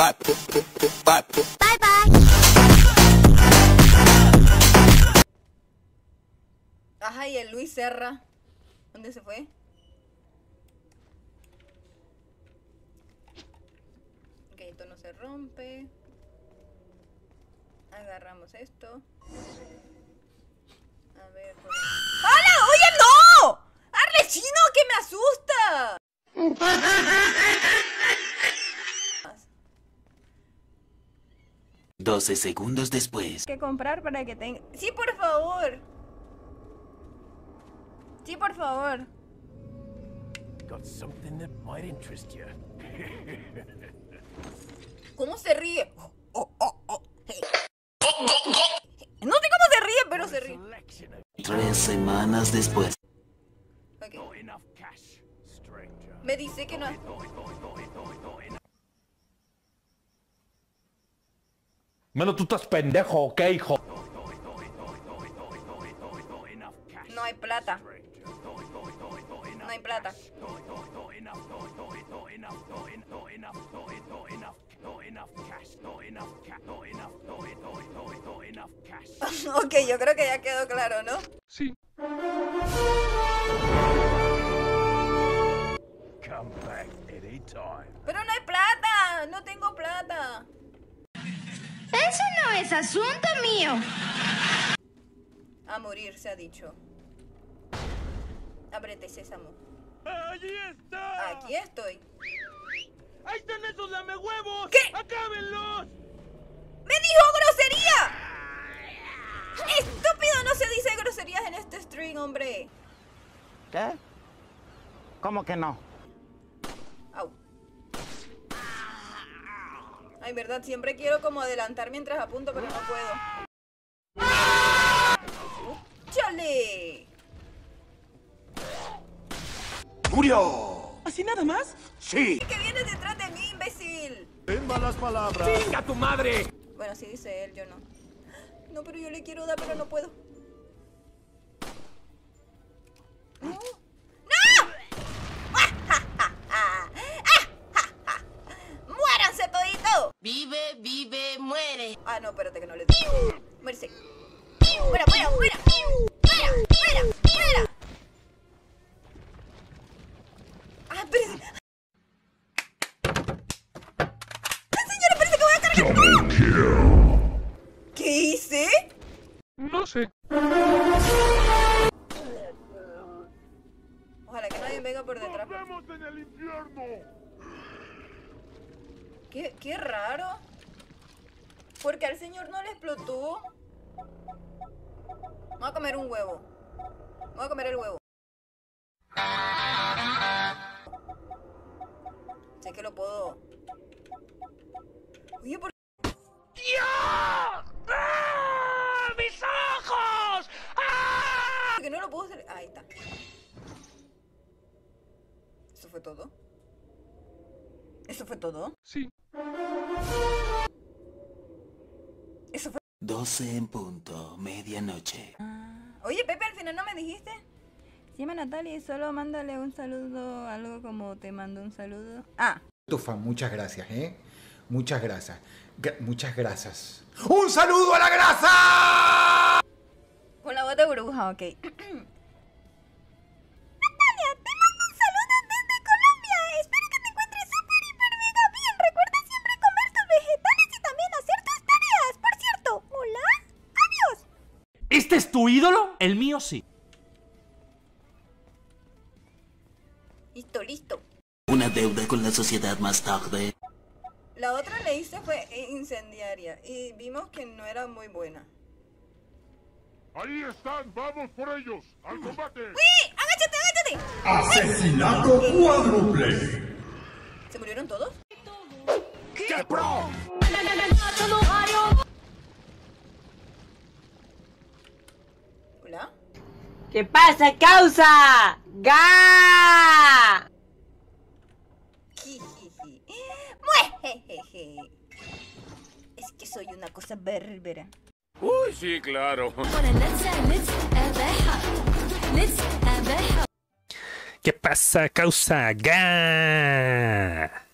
Bye. Bye. Ajá, y el Luis Serra. ¿Dónde se fue? Ok, esto no se rompe. Agarramos esto. A ver, por. ¡Hala! ¡Oye, no! ¡Arle chino que me asusta! Doce segundos después. que comprar para que tenga. Sí, por favor. Sí, por favor. Got something that might interest you. ¿Cómo se ríe? Oh, oh, oh. Hey. No sé cómo se ríe, pero se ríe. Tres semanas después. Ok. not enough cash, stranger. Me dice que no. Mano, tú estás pendejo, ¿ok, hijo? No hay plata. No hay plata. Ok, yo creo que ya quedó claro, ¿no? Sí. Come back anytime. Pero no hay plata. No tengo plata. Eso no es asunto mío. A morir, se ha dicho. Abrete, sésamo. ¡Allí está! Aquí estoy. ¡Ahí están esos lamehuevos! ¿Qué? ¡Acábenlos! ¡Me dijo grosería! ¡Estúpido! No se dice groserías en este string, hombre. ¿Qué? ¿Cómo que no? Ay, verdad, siempre quiero como adelantar mientras apunto, pero no puedo. ¡Chale! ¡Murió! ¿Así nada más? Sí. ¿Qué vienes detrás de mí, imbécil? En malas palabras. ¡Venga tu madre! Bueno, sí dice él, yo no. No, pero yo le quiero dar, pero no puedo. No, espérate que no le digo. Muérese. ¡Muera, muera, muera! ¡Muera, muera, muera! ¡Ah! ¡Ah, señora, parece que voy a cargar! ¿Qué hice? No sé. Ojalá que nadie venga por detrás. ¡Vemos en el infierno! Qué, qué raro. Porque al señor no le explotó. Voy a comer un huevo. Voy a comer el huevo. Sé que lo puedo. Oye, ¿por ¡Mis ojos! qué no lo puedo hacer? Ahí está. ¿Eso fue todo? ¿Eso fue todo? Sí. ¿Eso fue? Doce en punto. Medianoche. Oye, Pepe, al final no me dijiste. Se llama Natalia y solo mándale un saludo, algo como te mando un saludo. Ah, Tufa, muchas gracias, ¿eh? Muchas gracias. Gra- muchas gracias. ¡Un saludo a la grasa! con la voz de bruja, ok. ¿Este es tu ídolo? El mío sí. Listo, listo. Una deuda con la sociedad más tarde. La otra leíste fue incendiaria y vimos que no era muy buena. ¡Ahí están! ¡Vamos por ellos! ¡Al combate! ¡Sí! ¡Agáchate, agáchate! Asesinato cuádruple. ¿Se murieron todos? ¡Qué pro! ¿Hola? ¿Qué pasa, causa? ¡Ga! Es que soy una cosa bárbara. ¡Uy, sí, claro! ¿Qué pasa, causa? ¡Ga!